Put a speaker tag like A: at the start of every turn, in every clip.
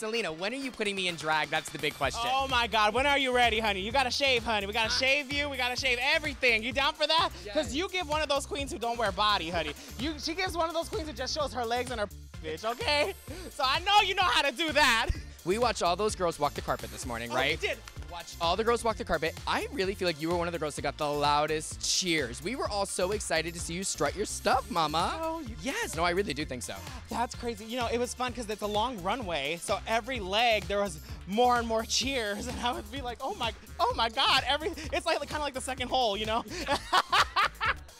A: Salina, when are you putting me in drag? That's the big question.
B: Oh my God, when are you ready, honey? You gotta shave, honey. We gotta shave you. We gotta shave everything. You down for that? Because you give one of those queens who don't wear body, honey. You, she gives one of those queens who just shows her legs and her bitch. Okay? So I know you know how to do that.
A: We watched all those girls walk the carpet this morning,
B: Oh,
A: right?
B: we did.
A: Watched all the girls walk the carpet. I really feel like you were one of the girls that got the loudest cheers. We were all so excited to see you strut your stuff, Mama.
B: Oh,
A: yes, no, I really do think so.
B: That's crazy. You know, it was fun because it's a long runway, so every leg there was more and more cheers, and I would be like, "Oh my, oh my God!" Every it's like kind of like the second hole, you know.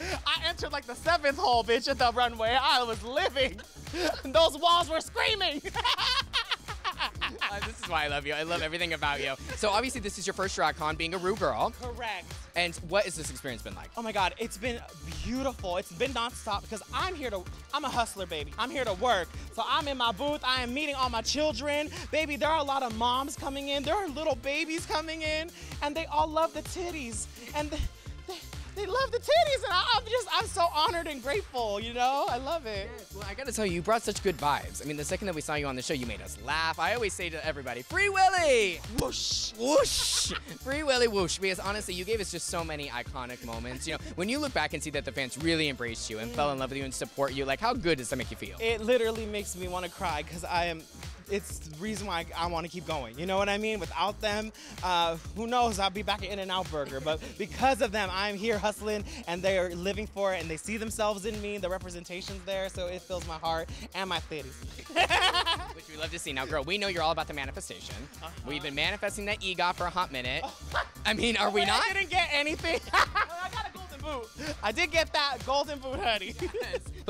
B: I entered like the seventh hole, bitch, at the runway. I was living. Those walls were screaming.
A: This is why I love you. I love everything about you. So obviously, this is your first DragCon, being a Ru girl.
B: Correct.
A: And what has this experience been like?
B: Oh my God, it's been beautiful. It's been nonstop because I'm here to, I'm a hustler, baby. I'm here to work. So I'm in my booth. I am meeting all my children. Baby, there are a lot of moms coming in. There are little babies coming in, and they all love the titties. And they, they, they love the titties, and I, I'm just, I'm so honored and grateful, you know? I love it.
A: Well, I gotta tell you, you brought such good vibes. I mean, the second that we saw you on the show, you made us laugh. I always say to everybody, Free Willy!
B: Whoosh.
A: Whoosh! Free Willy whoosh. Because honestly, you gave us just so many iconic moments. You know, when you look back and see that the fans really embraced you and fell in love with you and support you, like how good does that make you feel?
B: It literally makes me want to cry because I am. It's the reason why I, want to keep going. You know what I mean? Without them, uh, who knows? I'll be back at In-N-Out Burger. But because of them, I'm here hustling, and they are living for it, and they see themselves in me. The representation's there, so it fills my heart and my titties.
A: Which we love to see. Now, girl, we know you're all about the manifestation. We've been manifesting that EGOT for a hot minute. I mean, are we not?
B: I didn't get anything. I got a golden boot. I did get that golden boot, honey.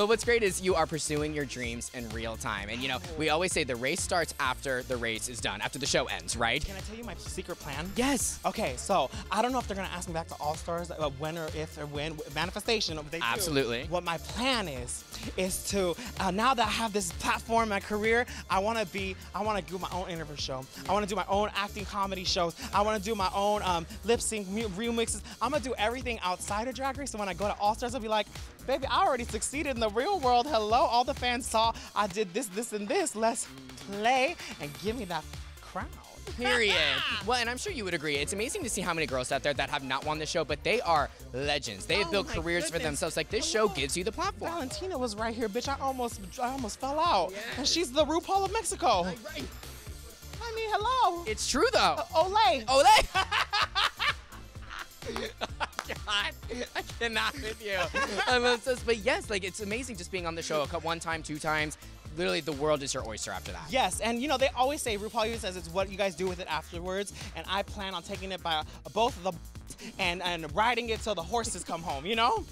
A: But what's great is you are pursuing your dreams in real time. And you know, we always say the race starts after the race is done, after the show ends, right?
B: Can I tell you my secret plan?
A: Yes.
B: Okay, so I don't know if they're gonna ask me back to All Stars, uh, when or if or when manifestation. If they do.
A: Absolutely.
B: What my plan is is to uh, now that I have this platform, my career, I want to be, I want to do my own interview show. I want to do my own acting comedy shows. I want to do my own um, lip sync remixes. I'm gonna do everything outside of Drag Race. So when I go to All Stars, I'll be like, baby, I already succeeded in the real world. Hello, all the fans saw I did this, this, and this. Let's play and give me that crown.
A: Period. well, and I'm sure you would agree. It's amazing to see how many girls out there that have not won the show, but they are legends. They have
B: Oh
A: built careers for themselves. Like this show gives you the platform.
B: Valentina was right here, bitch. I almost, I almost fell out. And she's the RuPaul of Mexico.
A: Right.
B: I mean, hello.
A: It's true though.
B: Olay.
A: Olay! God, I cannot with you. I'm obsessed. But yes, like it's amazing just being on the show a cou- one time, two times. Literally, the world is your oyster after that.
B: Yes, and you know they always say RuPaul always says it's what you guys do with it afterwards, and I plan on taking it by both of the and and riding it till the horses come home. You know?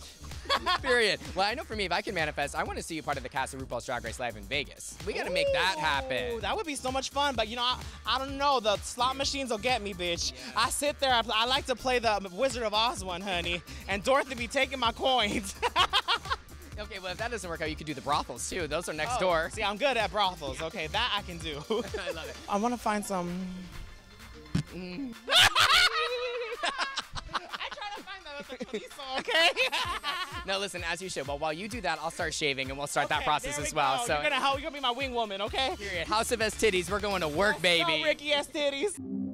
A: Period. Well, I know for me, if I can manifest, I want to see you part of the cast of RuPaul's Drag Race Live in Vegas. We got to make that happen.
B: That would be so much fun, but you know, I, I don't know. The slot machines will get me, bitch. I sit there, I, I like to play the Wizard of Oz one, honey, and Dorothy be taking my coins.
A: Okay, well, if that doesn't work out, you could do the brothels too. Those are next
B: Oh,
A: door.
B: See, I'm good at brothels. Okay, that I can do.
A: I love it.
B: I want to find some.
A: Mm.
B: Okay?
A: No, listen, as you should. Well, while you do that, I'll start shaving and we'll start that process
B: we
A: as well.
B: go.
A: So,
B: you're gonna help. You're gonna be my wing woman, okay?
A: period. House of EsTitties, we're going to work, baby.
B: go, Ricky EsTitties.